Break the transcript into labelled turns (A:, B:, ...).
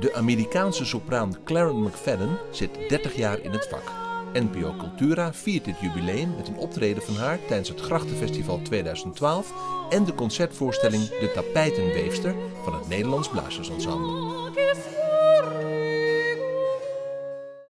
A: De Amerikaanse sopraan Claren McFadden zit 30 jaar in het vak. NPO Cultura viert dit jubileum met een optreden van haar tijdens het Grachtenfestival 2012 en de concertvoorstelling De Tapijtenweefster van het Nederlands Blazersensemble.